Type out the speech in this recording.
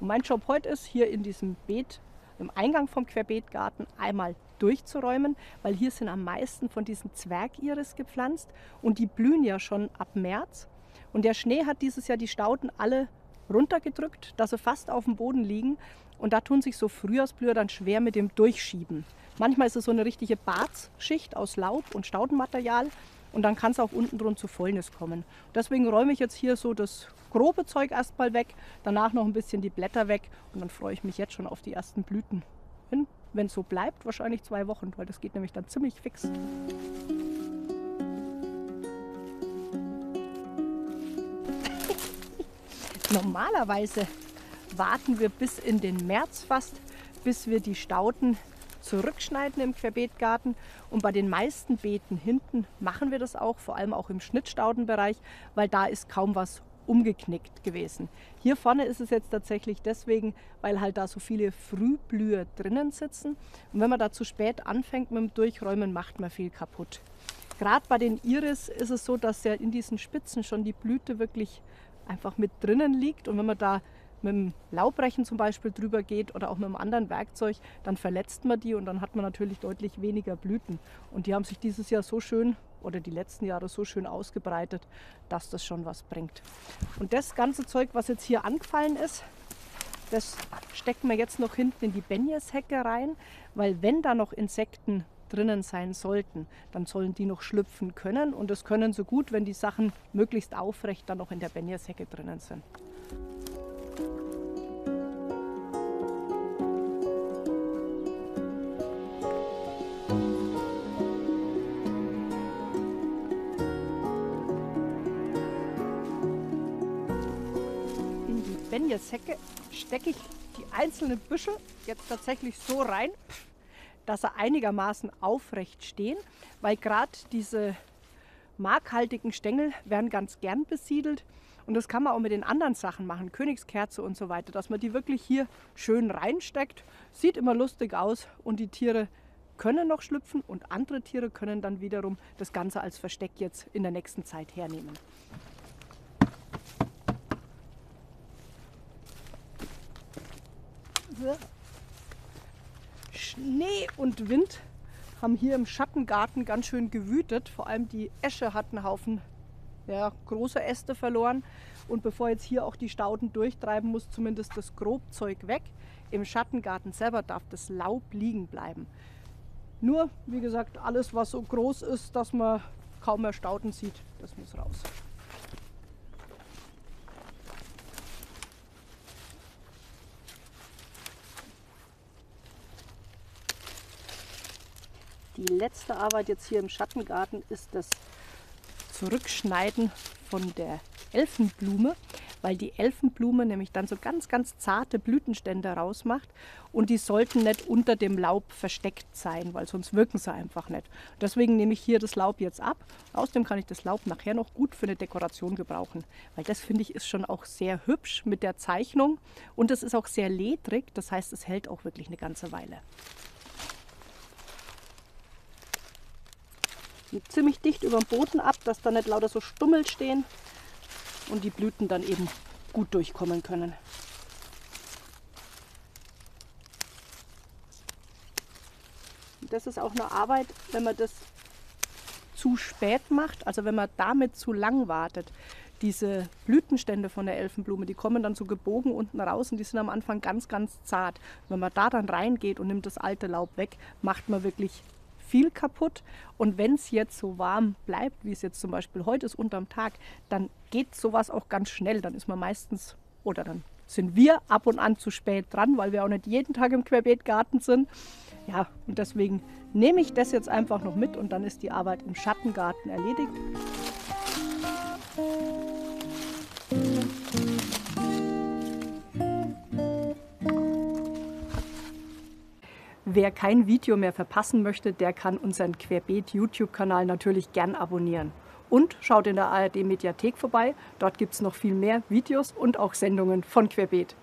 Und mein Job heute ist, hier in diesem Beet, im Eingang vom Querbeetgarten, einmal durchzuräumen, weil hier sind am meisten von diesen Zwergiris gepflanzt und die blühen ja schon ab März. Und der Schnee hat dieses Jahr die Stauden alle runtergedrückt, dass sie fast auf dem Boden liegen. Und da tun sich so Frühjahrsblüher dann schwer mit dem Durchschieben. Manchmal ist es so eine richtige Barzschicht aus Laub und Staudenmaterial und dann kann es auch unten drunter zu Fäulnis kommen. Deswegen räume ich jetzt hier so das grobe Zeug erstmal weg, danach noch ein bisschen die Blätter weg und dann freue ich mich jetzt schon auf die ersten Blüten. Wenn es so bleibt, wahrscheinlich zwei Wochen, weil das geht nämlich dann ziemlich fix. Normalerweise warten wir bis in den März fast, bis wir die Stauden zurückschneiden im Querbeetgarten. Und bei den meisten Beeten hinten machen wir das auch, vor allem auch im Schnittstaudenbereich, weil da ist kaum was umgeknickt gewesen. Hier vorne ist es jetzt tatsächlich deswegen, weil halt da so viele Frühblüher drinnen sitzen. Und wenn man da zu spät anfängt mit dem Durchräumen, macht man viel kaputt. Gerade bei den Iris ist es so, dass ja in diesen Spitzen schon die Blüte wirklich einfach mit drinnen liegt. Und wenn man da mit dem Laubbrechen zum Beispiel drüber geht oder auch mit einem anderen Werkzeug, dann verletzt man die und dann hat man natürlich deutlich weniger Blüten. Und die haben sich dieses Jahr so schön oder die letzten Jahre so schön ausgebreitet, dass das schon was bringt. Und das ganze Zeug, was jetzt hier angefallen ist, das stecken wir jetzt noch hinten in die Benjeshecke rein, weil wenn da noch Insekten drinnen sein sollten, dann sollen die noch schlüpfen können und das können sie gut, wenn die Sachen möglichst aufrecht dann noch in der Benjeshecke drinnen sind. Benjeshecke stecke ich die einzelnen Büschel jetzt tatsächlich so rein, dass sie einigermaßen aufrecht stehen, weil gerade diese markhaltigen Stängel werden ganz gern besiedelt. Und das kann man auch mit den anderen Sachen machen, Königskerze und so weiter, dass man die wirklich hier schön reinsteckt. Sieht immer lustig aus und die Tiere können noch schlüpfen und andere Tiere können dann wiederum das Ganze als Versteck jetzt in der nächsten Zeit hernehmen. Schnee und Wind haben hier im Schattengarten ganz schön gewütet. Vor allem die Esche hat einen Haufen ja, große Äste verloren. Und bevor jetzt hier auch die Stauden durchtreiben, muss zumindest das Grobzeug weg. Im Schattengarten selber darf das Laub liegen bleiben. Nur, wie gesagt, alles, was so groß ist, dass man kaum mehr Stauden sieht, das muss raus. Die letzte Arbeit jetzt hier im Schattengarten ist das Zurückschneiden von der Elfenblume, weil die Elfenblume nämlich dann so ganz, ganz zarte Blütenstände rausmacht und die sollten nicht unter dem Laub versteckt sein, weil sonst wirken sie einfach nicht. Deswegen nehme ich hier das Laub jetzt ab. Außerdem kann ich das Laub nachher noch gut für eine Dekoration gebrauchen, weil das finde ich ist schon auch sehr hübsch mit der Zeichnung und es ist auch sehr ledrig, das heißt es hält auch wirklich eine ganze Weile. Ziemlich dicht über dem Boden ab, dass da nicht lauter so Stummel stehen und die Blüten dann eben gut durchkommen können. das ist auch eine Arbeit, wenn man das zu spät macht, also wenn man damit zu lang wartet. Diese Blütenstände von der Elfenblume, die kommen dann so gebogen unten raus und die sind am Anfang ganz, ganz zart. Wenn man da dann reingeht und nimmt das alte Laub weg, macht man wirklich viel kaputt. Und wenn es jetzt so warm bleibt, wie es jetzt zum Beispiel heute ist unterm Tag, dann geht sowas auch ganz schnell. Dann ist man meistens oder dann sind wir ab und an zu spät dran, weil wir auch nicht jeden Tag im Querbeetgarten sind. Ja, und deswegen nehme ich das jetzt einfach noch mit und dann ist die Arbeit im Schattengarten erledigt. Wer kein Video mehr verpassen möchte, der kann unseren Querbeet YouTube-Kanal natürlich gern abonnieren. Und schaut in der ARD Mediathek vorbei, dort gibt es noch viel mehr Videos und auch Sendungen von Querbeet.